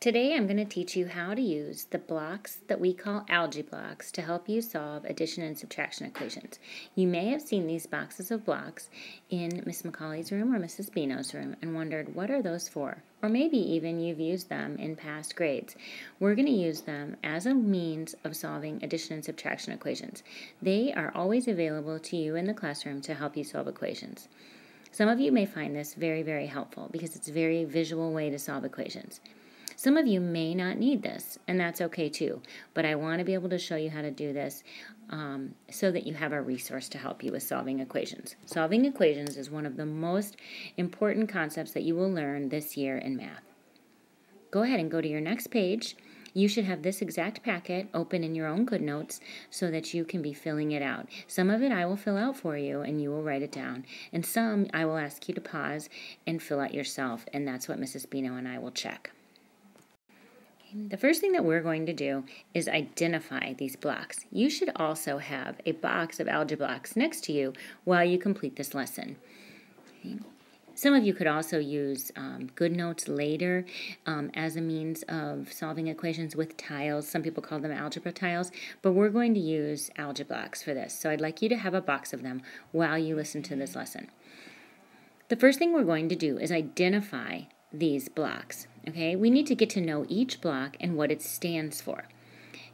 Today I'm going to teach you how to use the blocks that we call Algeblocks to help you solve addition and subtraction equations. You may have seen these boxes of blocks in Miss McCauley's room or Mrs. Bino's room and wondered what are those for? Or maybe even you've used them in past grades. We're going to use them as a means of solving addition and subtraction equations. They are always available to you in the classroom to help you solve equations. Some of you may find this very, very helpful because it's a very visual way to solve equations. Some of you may not need this, and that's okay too, but I want to be able to show you how to do this um, so that you have a resource to help you with solving equations. Solving equations is one of the most important concepts that you will learn this year in math. Go ahead and go to your next page. You should have this exact packet open in your own GoodNotes so that you can be filling it out. Some of it I will fill out for you and you will write it down. And some I will ask you to pause and fill out yourself, and that's what Mrs. Bino and I will check. The first thing that we're going to do is identify these blocks. You should also have a box of algebra blocks next to you while you complete this lesson. Some of you could also use um, GoodNotes later um, as a means of solving equations with tiles. Some people call them algebra tiles, but we're going to use algebra blocks for this. So I'd like you to have a box of them while you listen to this lesson. The first thing we're going to do is identify these blocks. Okay, we need to get to know each block and what it stands for.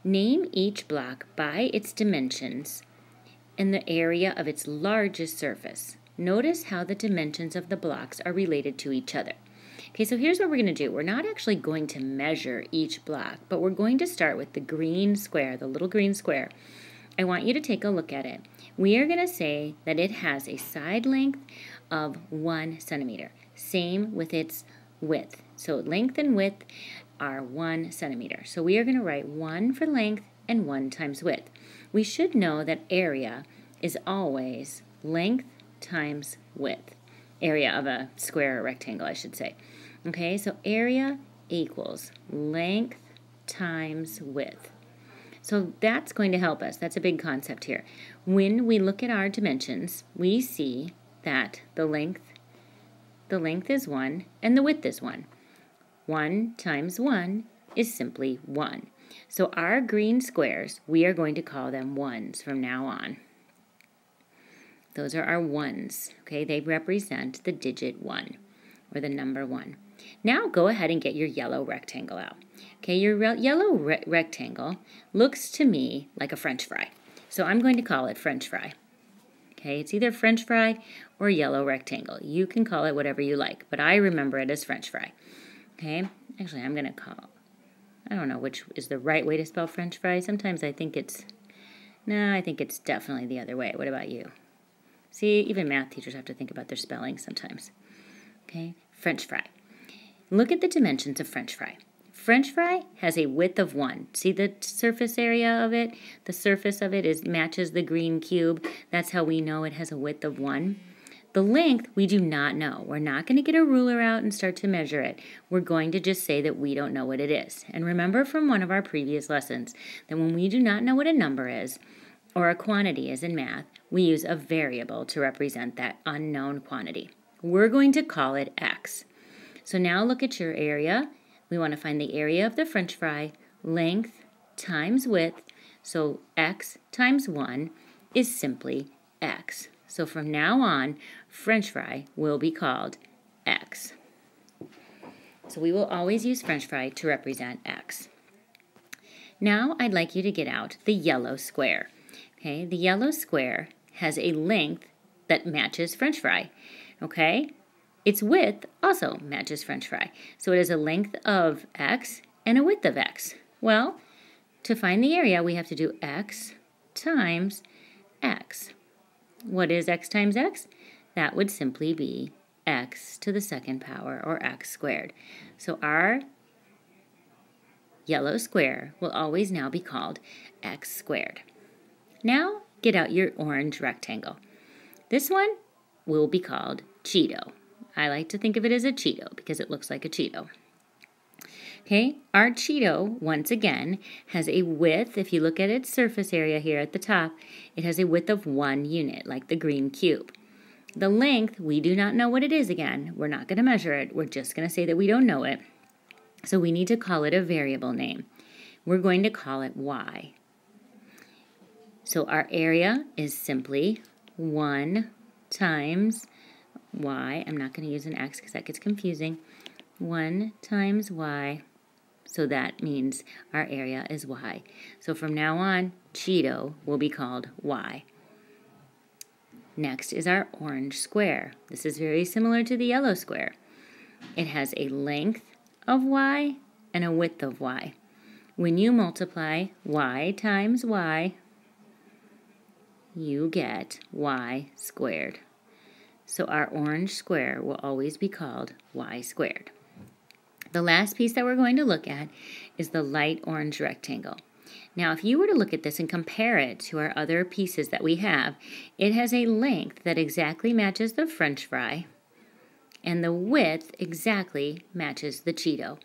Name each block by its dimensions and the area of its largest surface. Notice how the dimensions of the blocks are related to each other. Okay, so here's what we're going to do. We're not actually going to measure each block, but we're going to start with the green square, the little green square. I want you to take a look at it. We are going to say that it has a side length of one centimeter. Same with its width. So length and width are one centimeter. So we are going to write one for length and one times width. We should know that area is always length times width. Area of a square or rectangle, I should say. Okay, so area equals length times width. So that's going to help us. That's a big concept here. When we look at our dimensions, we see that the length the length is 1 and the width is 1. 1 times 1 is simply 1. So our green squares, we are going to call them 1s from now on. Those are our 1s, okay? They represent the digit 1 or the number 1. Now go ahead and get your yellow rectangle out. Okay, your re yellow re rectangle looks to me like a french fry. So I'm going to call it french fry. Okay, it's either french fry or yellow rectangle. You can call it whatever you like, but I remember it as french fry. Okay, actually, I'm going to call, I don't know which is the right way to spell french fry. Sometimes I think it's, no, I think it's definitely the other way. What about you? See, even math teachers have to think about their spelling sometimes. Okay, french fry. Look at the dimensions of french fry. French fry has a width of 1. See the surface area of it? The surface of it is matches the green cube. That's how we know it has a width of 1. The length, we do not know. We're not going to get a ruler out and start to measure it. We're going to just say that we don't know what it is. And remember from one of our previous lessons that when we do not know what a number is, or a quantity is in math, we use a variable to represent that unknown quantity. We're going to call it x. So now look at your area we want to find the area of the french fry, length times width, so x times 1 is simply x. So from now on, french fry will be called x. So we will always use french fry to represent x. Now I'd like you to get out the yellow square. Okay, the yellow square has a length that matches french fry. Okay, its width also matches french fry. So it has a length of x and a width of x. Well, to find the area, we have to do x times x. What is x times x? That would simply be x to the second power, or x squared. So our yellow square will always now be called x squared. Now get out your orange rectangle. This one will be called Cheeto. I like to think of it as a Cheeto because it looks like a Cheeto. Okay, our Cheeto, once again, has a width, if you look at its surface area here at the top, it has a width of one unit, like the green cube. The length, we do not know what it is again. We're not going to measure it. We're just going to say that we don't know it. So we need to call it a variable name. We're going to call it y. So our area is simply 1 times y. I'm not going to use an x because that gets confusing. 1 times y. So that means our area is y. So from now on, Cheeto will be called y. Next is our orange square. This is very similar to the yellow square. It has a length of y and a width of y. When you multiply y times y, you get y squared. So our orange square will always be called y squared. The last piece that we're going to look at is the light orange rectangle. Now, if you were to look at this and compare it to our other pieces that we have, it has a length that exactly matches the french fry, and the width exactly matches the Cheeto.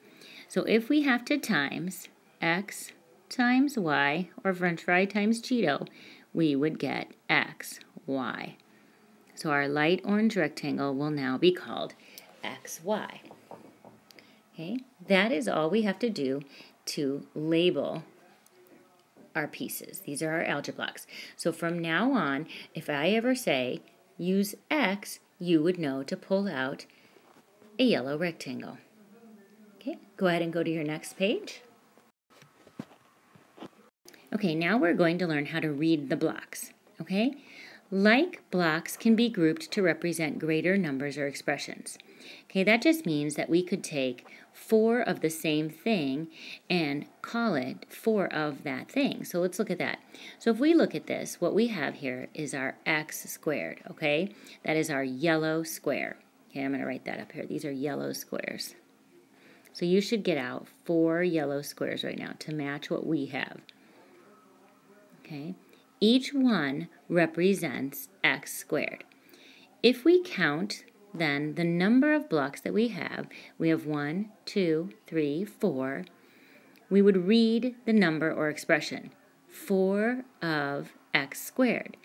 So if we have to times x times y, or french fry times Cheeto, we would get x, y. So our light orange rectangle will now be called xy. Okay, that is all we have to do to label our pieces. These are our algebra blocks. So from now on, if I ever say use X, you would know to pull out a yellow rectangle. Okay, go ahead and go to your next page. Okay, now we're going to learn how to read the blocks. Okay, like blocks can be grouped to represent greater numbers or expressions. Okay, that just means that we could take four of the same thing and call it four of that thing. So let's look at that. So if we look at this, what we have here is our x squared, okay? That is our yellow square. Okay, I'm going to write that up here. These are yellow squares. So you should get out four yellow squares right now to match what we have. Okay, each one represents x squared. If we count then the number of blocks that we have, we have one, two, three, four. We would read the number or expression, 4 of x squared.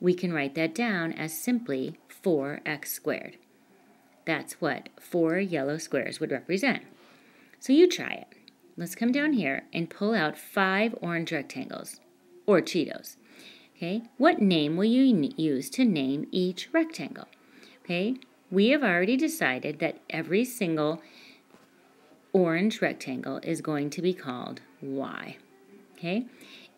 We can write that down as simply 4x squared. That's what four yellow squares would represent. So you try it. Let's come down here and pull out five orange rectangles, or Cheetos. Okay, what name will you use to name each rectangle? Okay, we have already decided that every single orange rectangle is going to be called y. Okay,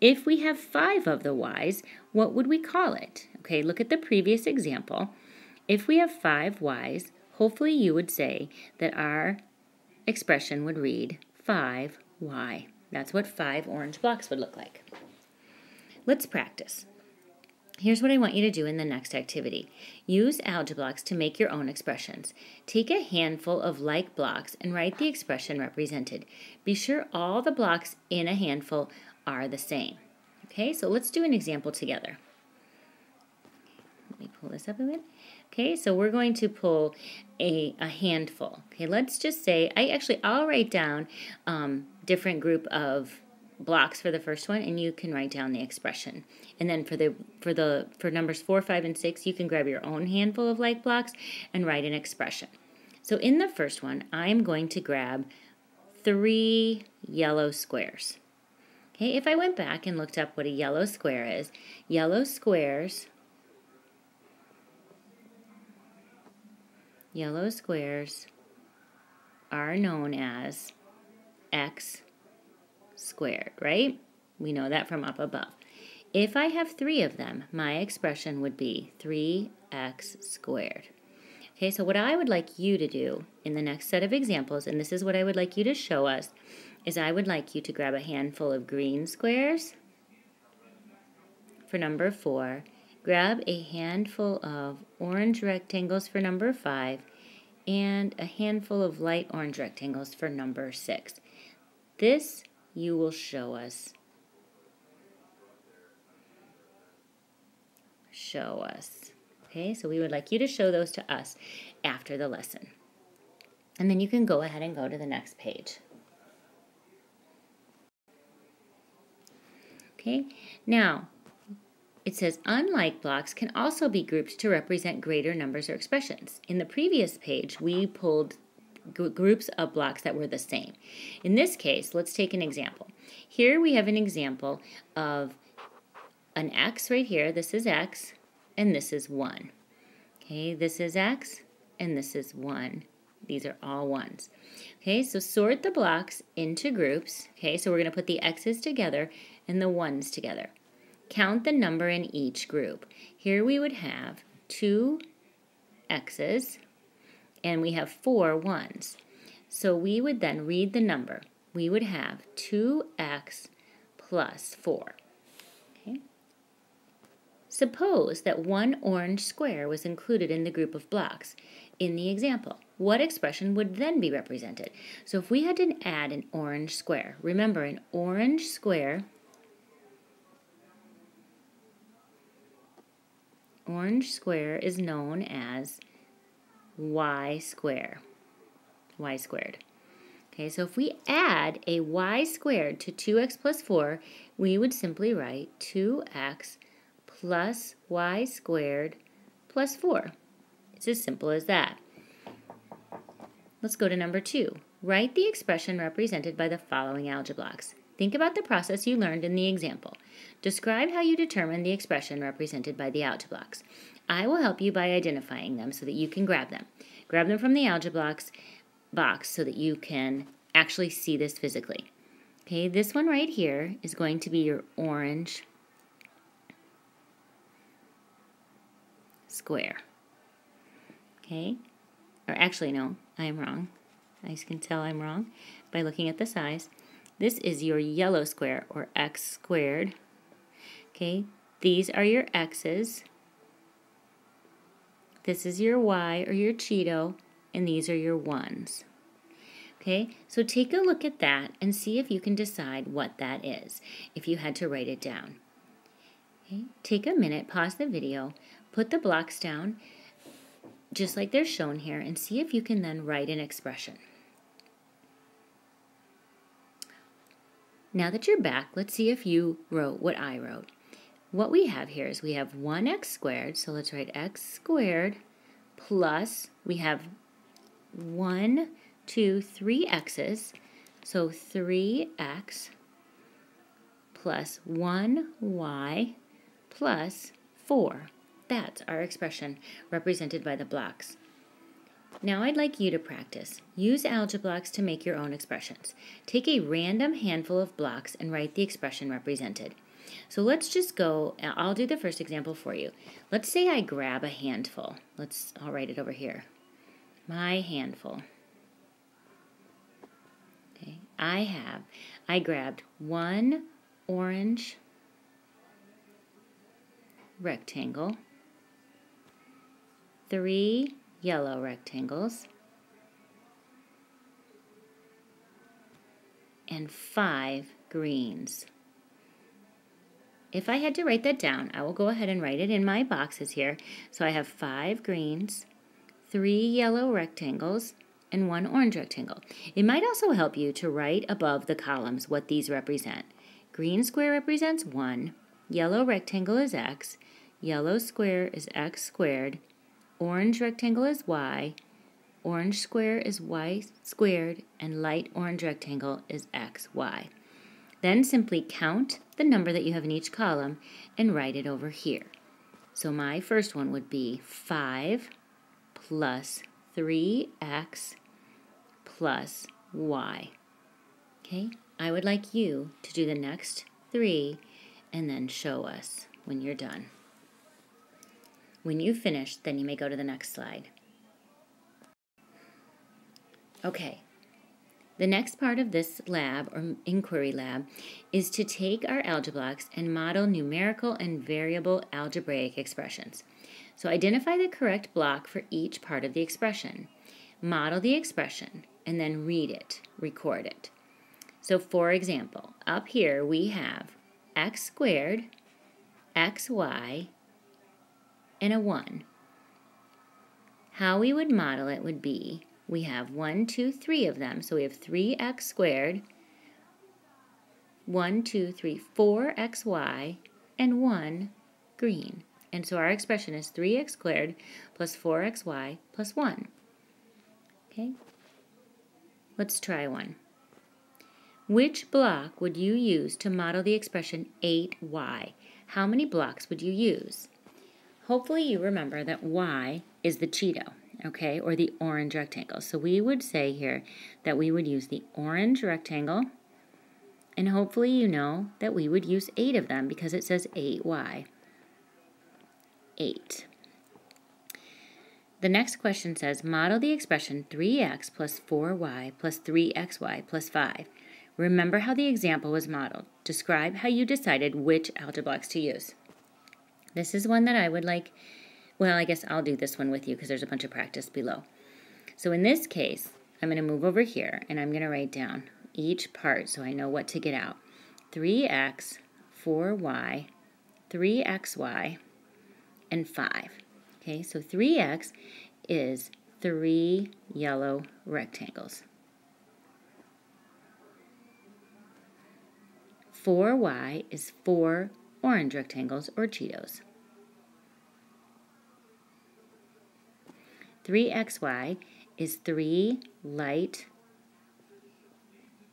if we have five of the y's, what would we call it? Okay, look at the previous example. If we have five y's, hopefully you would say that our expression would read 5y. That's what five orange blocks would look like. Let's practice. Here's what I want you to do in the next activity. Use Algeblocks to make your own expressions. Take a handful of like blocks and write the expression represented. Be sure all the blocks in a handful are the same. Okay, so let's do an example together. Let me pull this up a bit. Okay, so we're going to pull a, a handful. Okay, let's just say, I actually, I'll write down um, different group of blocks for the first one and you can write down the expression. And then for the for the for numbers 4, 5 and 6, you can grab your own handful of like blocks and write an expression. So in the first one, I'm going to grab 3 yellow squares. Okay, if I went back and looked up what a yellow square is, yellow squares yellow squares are known as x squared, right? We know that from up above. If I have three of them, my expression would be 3x squared. Okay, so what I would like you to do in the next set of examples, and this is what I would like you to show us, is I would like you to grab a handful of green squares for number four, grab a handful of orange rectangles for number five, and a handful of light orange rectangles for number six. This you will show us. Show us. Okay, so we would like you to show those to us after the lesson. And then you can go ahead and go to the next page. Okay, now it says unlike blocks can also be grouped to represent greater numbers or expressions. In the previous page, we pulled groups of blocks that were the same. In this case, let's take an example. Here we have an example of an x right here. This is x, and this is 1. Okay, this is x, and this is 1. These are all ones. Okay, so sort the blocks into groups. Okay, so we're going to put the x's together and the ones together. Count the number in each group. Here we would have two x's and we have four ones. So we would then read the number. We would have 2x plus 4. Okay. Suppose that one orange square was included in the group of blocks in the example. What expression would then be represented? So if we had to add an orange square, remember an orange square, orange square is known as y square, y squared. Okay, so if we add a y squared to 2x plus 4, we would simply write 2x plus y squared plus 4. It's as simple as that. Let's go to number two. Write the expression represented by the following algebra blocks. Think about the process you learned in the example. Describe how you determine the expression represented by the algebra blocks. I will help you by identifying them so that you can grab them. Grab them from the algebra blocks box so that you can actually see this physically. Okay, this one right here is going to be your orange square. Okay? Or actually, no, I am wrong. I can tell I'm wrong by looking at the size. This is your yellow square, or x squared. Okay, these are your x's. This is your y, or your Cheeto, and these are your ones. Okay, so take a look at that and see if you can decide what that is, if you had to write it down. Okay, take a minute, pause the video, put the blocks down, just like they're shown here, and see if you can then write an expression. Now that you're back, let's see if you wrote what I wrote. What we have here is we have 1x squared, so let's write x squared plus, we have 1, 2, 3 x's, so 3x plus 1y plus 4. That's our expression represented by the blocks. Now I'd like you to practice. Use algebra blocks to make your own expressions. Take a random handful of blocks and write the expression represented. So let's just go, uh, I'll do the first example for you. Let's say I grab a handful. Let's, I'll write it over here. My handful. Okay, I have, I grabbed one orange rectangle three yellow rectangles, and five greens. If I had to write that down, I will go ahead and write it in my boxes here. So I have five greens, three yellow rectangles, and one orange rectangle. It might also help you to write above the columns what these represent. Green square represents 1, yellow rectangle is x, yellow square is x squared, Orange rectangle is y, orange square is y squared, and light orange rectangle is xy. Then simply count the number that you have in each column and write it over here. So my first one would be 5 plus 3x plus y. Okay, I would like you to do the next three and then show us when you're done. When you've finished, then you may go to the next slide. Okay, the next part of this lab, or inquiry lab, is to take our algebra blocks and model numerical and variable algebraic expressions. So identify the correct block for each part of the expression. Model the expression, and then read it, record it. So for example, up here we have x squared, xy, and a 1. How we would model it would be, we have 1, 2, 3 of them, so we have 3x squared, 1, 2, 3, 4xy, and 1 green. And so our expression is 3x squared plus 4xy plus 1. Okay? Let's try one. Which block would you use to model the expression 8y? How many blocks would you use? Hopefully you remember that y is the Cheeto, okay, or the orange rectangle. So we would say here that we would use the orange rectangle, and hopefully you know that we would use 8 of them because it says 8y. 8. The next question says, model the expression 3x plus 4y plus 3xy plus 5. Remember how the example was modeled. Describe how you decided which algebra blocks to use. This is one that I would like, well, I guess I'll do this one with you because there's a bunch of practice below. So in this case, I'm going to move over here and I'm going to write down each part so I know what to get out. 3x, 4y, 3xy, and 5. Okay, so 3x is three yellow rectangles. 4y is four orange rectangles or Cheetos. 3xy is three light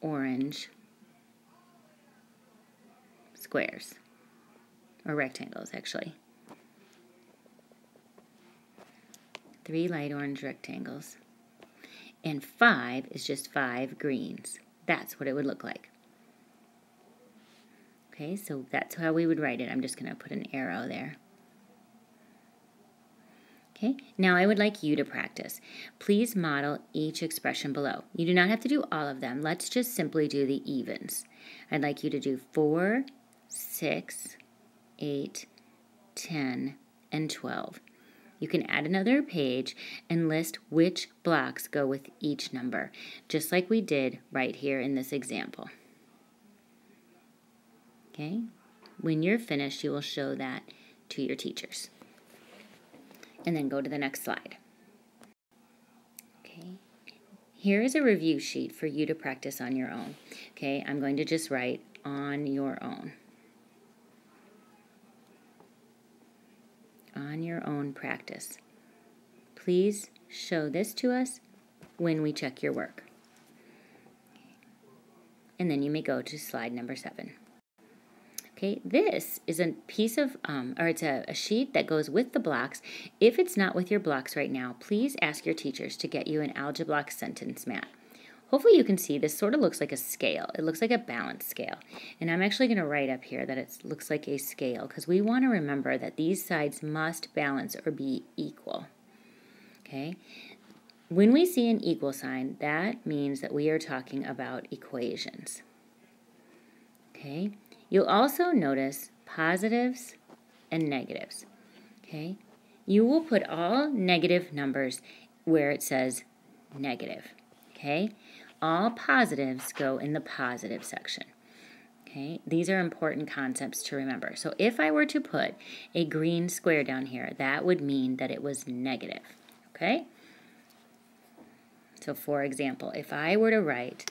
orange squares, or rectangles actually. Three light orange rectangles. And five is just five greens. That's what it would look like. Okay, so that's how we would write it. I'm just going to put an arrow there. Okay, now I would like you to practice. Please model each expression below. You do not have to do all of them. Let's just simply do the evens. I'd like you to do 4, 6, 8, 10, and 12. You can add another page and list which blocks go with each number, just like we did right here in this example. Okay? When you're finished, you will show that to your teachers. And then go to the next slide. Okay? Here is a review sheet for you to practice on your own. Okay? I'm going to just write on your own. On your own practice. Please show this to us when we check your work. And then you may go to slide number seven. Okay, this is a piece of, um, or it's a, a, sheet that goes with the blocks. If it's not with your blocks right now, please ask your teachers to get you an Algeblock sentence mat. Hopefully you can see this sort of looks like a scale. It looks like a balance scale. And I'm actually going to write up here that it looks like a scale because we want to remember that these sides must balance or be equal. Okay, when we see an equal sign, that means that we are talking about equations. Okay, You'll also notice positives and negatives. Okay? You will put all negative numbers where it says negative. Okay? All positives go in the positive section. Okay? These are important concepts to remember. So if I were to put a green square down here, that would mean that it was negative. Okay? So for example, if I were to write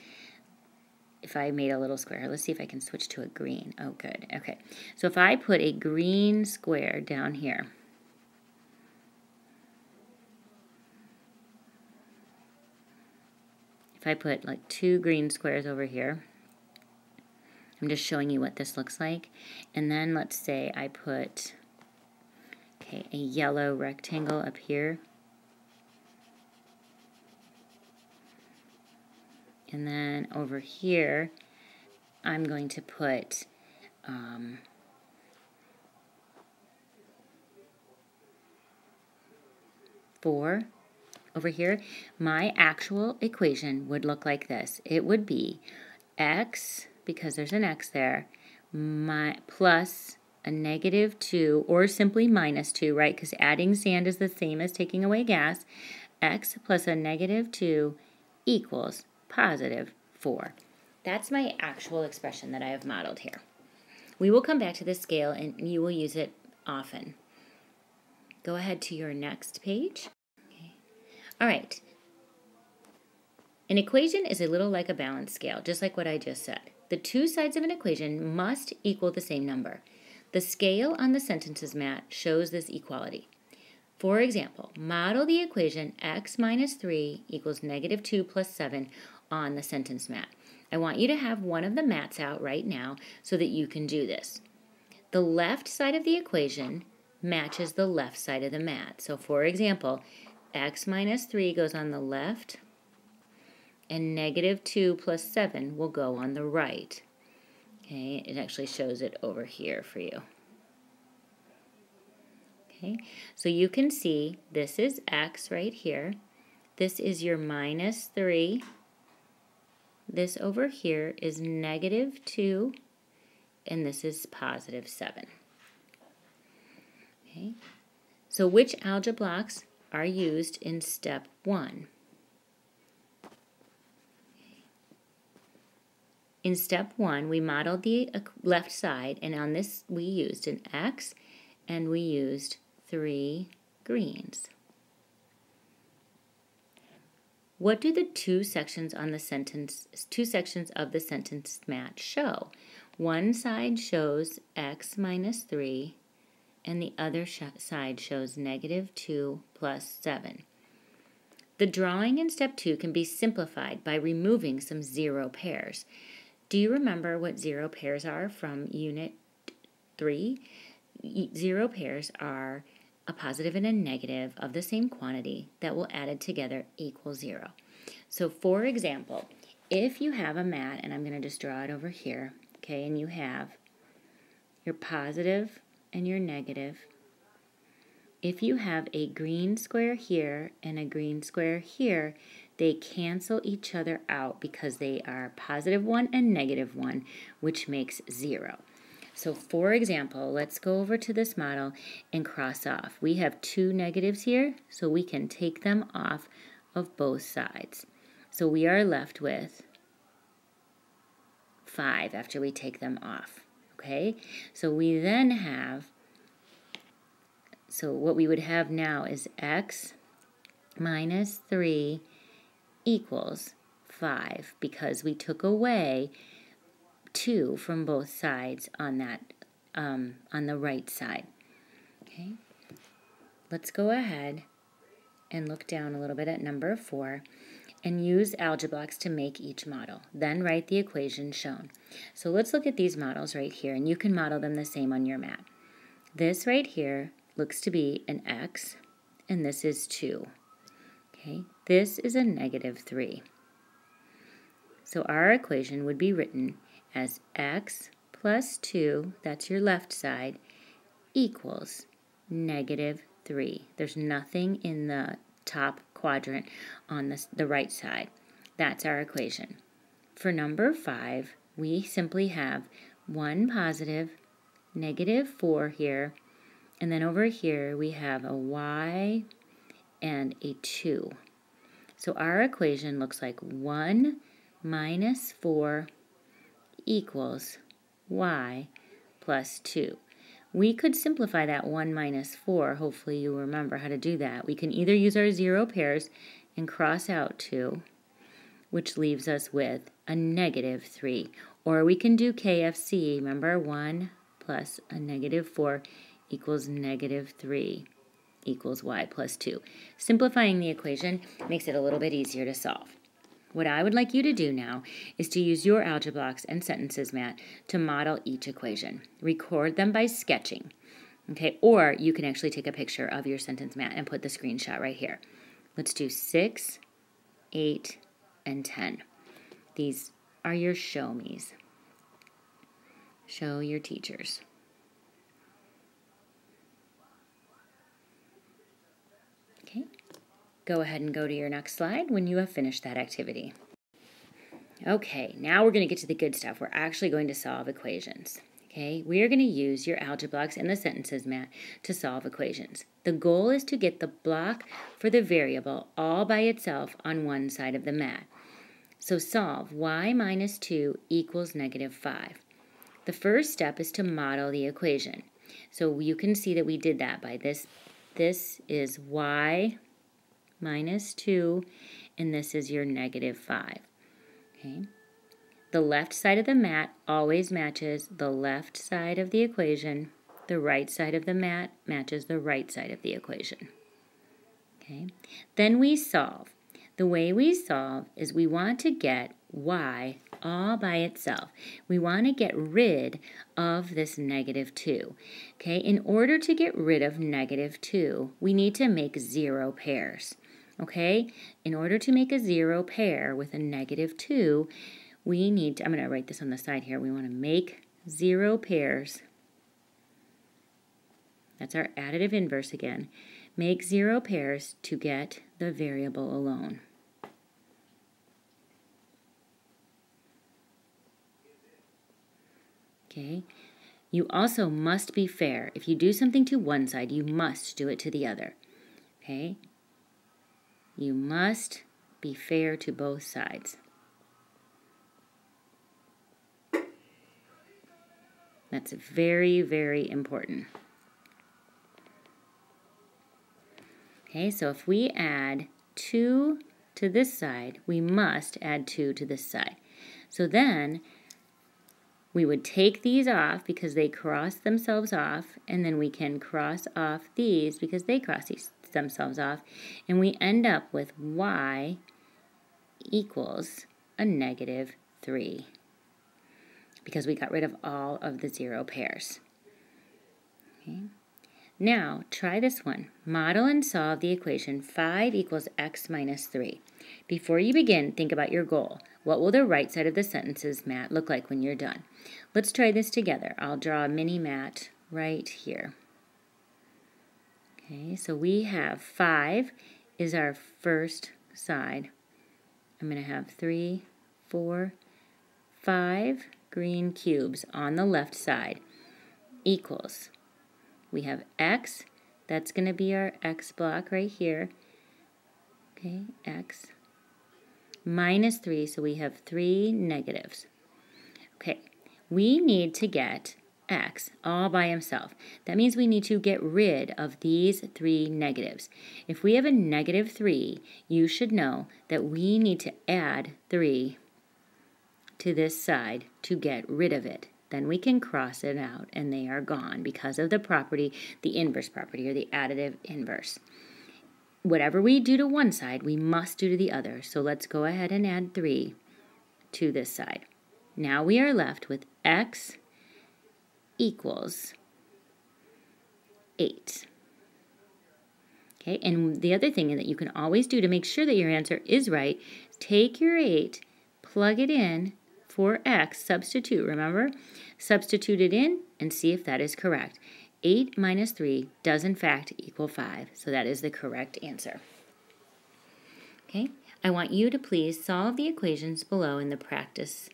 if I made a little square. Let's see if I can switch to a green. Oh, good. Okay. So if I put a green square down here, if I put like two green squares over here, I'm just showing you what this looks like. And then let's say I put, okay, a yellow rectangle up here. And then over here, I'm going to put um, four over here. My actual equation would look like this. It would be x, because there's an x there, my, plus a negative 2, or simply minus 2, right? Because adding sand is the same as taking away gas. x plus a negative 2 equals positive 4. That's my actual expression that I have modeled here. We will come back to this scale and you will use it often. Go ahead to your next page. Okay. All right. An equation is a little like a balance scale, just like what I just said. The two sides of an equation must equal the same number. The scale on the sentences mat shows this equality. For example, model the equation x minus 3 equals negative 2 plus 7 on the sentence mat. I want you to have one of the mats out right now so that you can do this. The left side of the equation matches the left side of the mat. So for example, x minus 3 goes on the left, and negative 2 plus 7 will go on the right. Okay, it actually shows it over here for you. Okay, so you can see this is x right here. This is your minus 3. This over here is negative 2, and this is positive 7. Okay, so which algebra blocks are used in step 1? In step 1, we modeled the left side, and on this we used an X, and we used three greens. What do the two sections on the sentence, two sections of the sentence match show? One side shows x minus 3, and the other side shows negative 2 plus 7. The drawing in step 2 can be simplified by removing some zero pairs. Do you remember what zero pairs are from Unit 3? Zero pairs are a positive and a negative of the same quantity that will added together equal zero. So for example, if you have a mat, and I'm going to just draw it over here, okay, and you have your positive and your negative, if you have a green square here and a green square here, they cancel each other out because they are positive 1 and negative 1, which makes 0. So for example, let's go over to this model and cross off. We have two negatives here, so we can take them off of both sides. So we are left with 5 after we take them off. Okay, so we then have, so what we would have now is x minus 3 equals 5 because we took away 2 from both sides on that um, on the right side. Okay, let's go ahead and look down a little bit at number 4 and use algebra blocks to make each model. Then write the equation shown. So let's look at these models right here, and you can model them the same on your map. This right here looks to be an x, and this is 2. Okay, this is a negative 3. So our equation would be written as x plus 2, that's your left side, equals negative 3. There's nothing in the top quadrant on the, the right side. That's our equation. For number 5, we simply have 1 positive, negative 4 here, and then over here we have a y and a 2. So our equation looks like 1 minus 4 equals y plus 2. We could simplify that 1 minus 4. Hopefully you remember how to do that. We can either use our zero pairs and cross out 2, which leaves us with a negative 3. Or we can do KFC. Remember, 1 plus a negative 4 equals negative 3 equals y plus 2. Simplifying the equation makes it a little bit easier to solve. What I would like you to do now is to use your algebra blocks and sentences mat to model each equation. Record them by sketching. Okay, or you can actually take a picture of your sentence mat and put the screenshot right here. Let's do 6, 8, and 10. These are your show me's. Show your teachers. Go ahead and go to your next slide when you have finished that activity. Okay, now we're going to get to the good stuff. We're actually going to solve equations. Okay, we are going to use your algebra blocks and the sentences mat to solve equations. The goal is to get the block for the variable all by itself on one side of the mat. So solve y minus 2 equals negative 5. The first step is to model the equation. So you can see that we did that by this. This is y minus 2, and this is your negative 5. Okay. The left side of the mat always matches the left side of the equation. The right side of the mat matches the right side of the equation. Okay. Then we solve. The way we solve is we want to get y all by itself. We want to get rid of this negative 2. Okay, in order to get rid of negative 2, we need to make zero pairs. Okay, in order to make a zero pair with a negative 2, we need to, I'm going to write this on the side here, we want to make zero pairs. That's our additive inverse again. Make zero pairs to get the variable alone. Okay. You also must be fair. If you do something to one side, you must do it to the other. Okay? You must be fair to both sides. That's very, very important. Okay, so if we add 2 to this side, we must add 2 to this side. So then we would take these off because they cross themselves off, and then we can cross off these because they cross themselves off, and we end up with y equals a negative 3 because we got rid of all of the zero pairs. Okay. Now, try this one. Model and solve the equation 5 equals x minus 3. Before you begin, think about your goal. What will the right side of the sentences mat look like when you're done? Let's try this together. I'll draw a mini mat right here. Okay, so we have 5 is our first side. I'm going to have three, four, five green cubes on the left side equals. We have x, that's going to be our x block right here. Okay, x minus 3, so we have 3 negatives. Okay, we need to get x all by himself. That means we need to get rid of these three negatives. If we have a negative 3, you should know that we need to add 3 to this side to get rid of it. Then we can cross it out and they are gone because of the property, the inverse property or the additive inverse whatever we do to one side, we must do to the other. So let's go ahead and add 3 to this side. Now we are left with x equals 8. Okay, and the other thing that you can always do to make sure that your answer is right, take your 8, plug it in for x, substitute, remember? Substitute it in and see if that is correct. 8 minus 3 does in fact equal 5, so that is the correct answer. Okay, I want you to please solve the equations below in the practice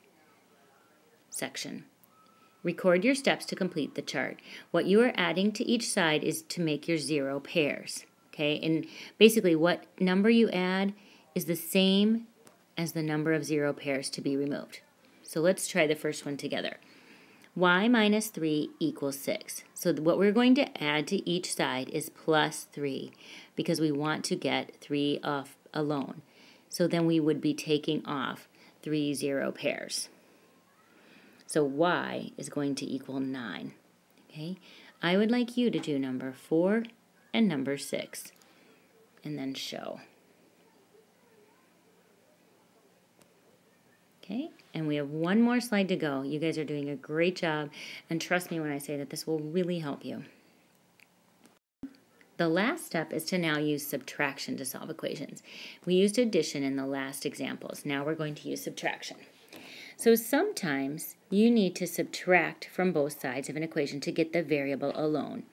section. Record your steps to complete the chart. What you are adding to each side is to make your zero pairs. Okay, and basically what number you add is the same as the number of zero pairs to be removed. So let's try the first one together y minus 3 equals 6. So what we're going to add to each side is plus 3 because we want to get 3 off alone. So then we would be taking off three zero pairs. So y is going to equal 9. Okay, I would like you to do number 4 and number 6 and then show. Okay, and we have one more slide to go. You guys are doing a great job, and trust me when I say that this will really help you. The last step is to now use subtraction to solve equations. We used addition in the last examples. Now we're going to use subtraction. So sometimes you need to subtract from both sides of an equation to get the variable alone.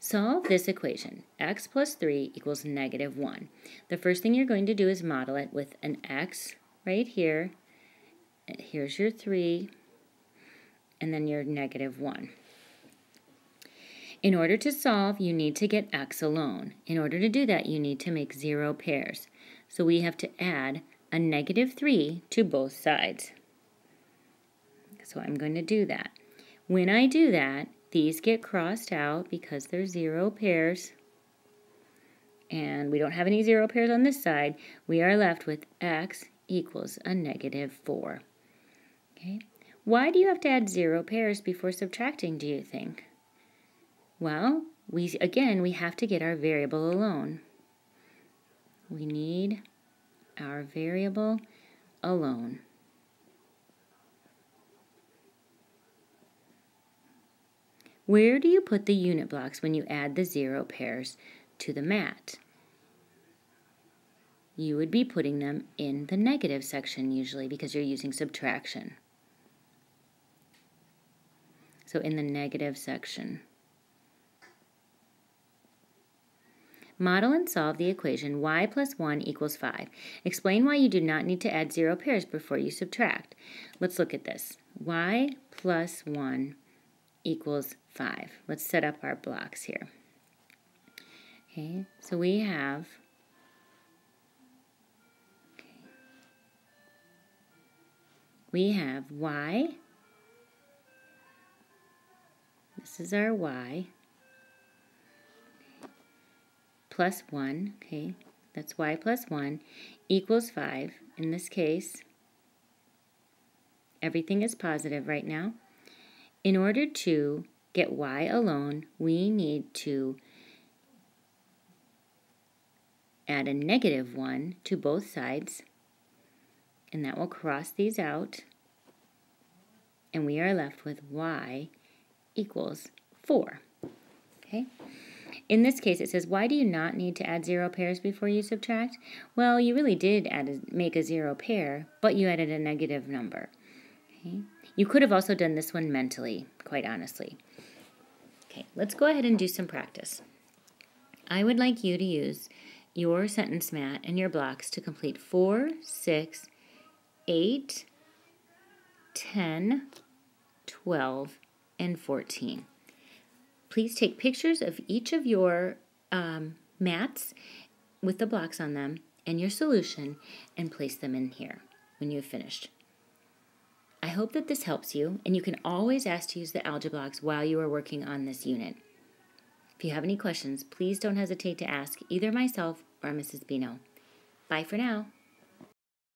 Solve this equation. x plus 3 equals negative 1. The first thing you're going to do is model it with an x right here here's your 3, and then your negative 1. In order to solve, you need to get x alone. In order to do that, you need to make zero pairs. So we have to add a negative 3 to both sides. So I'm going to do that. When I do that, these get crossed out because they're zero pairs. And we don't have any zero pairs on this side. We are left with x equals a negative 4. Okay. Why do you have to add zero pairs before subtracting, do you think? Well, we again, we have to get our variable alone. We need our variable alone. Where do you put the unit blocks when you add the zero pairs to the mat? You would be putting them in the negative section usually because you're using subtraction. So in the negative section. Model and solve the equation y plus 1 equals 5. Explain why you do not need to add zero pairs before you subtract. Let's look at this. y plus 1 equals 5. Let's set up our blocks here. Okay, so we have okay, we have y. This is our y plus 1, okay, that's y plus 1, equals 5. In this case, everything is positive right now. In order to get y alone, we need to add a negative 1 to both sides, and that will cross these out, and we are left with y equals 4. Okay? In this case, it says, why do you not need to add zero pairs before you subtract? Well, you really did add a, make a zero pair, but you added a negative number. Okay? You could have also done this one mentally, quite honestly. Okay, let's go ahead and do some practice. I would like you to use your sentence mat and your blocks to complete 4, 6, 8, 10, 12, and 14 please take pictures of each of your um, mats with the blocks on them and your solution and place them in here when you've finished. I hope that this helps you, and you can always ask to use the algebra blocks while you are working on this unit. If you have any questions, please don't hesitate to ask either myself or Mrs. Bino. Bye for now.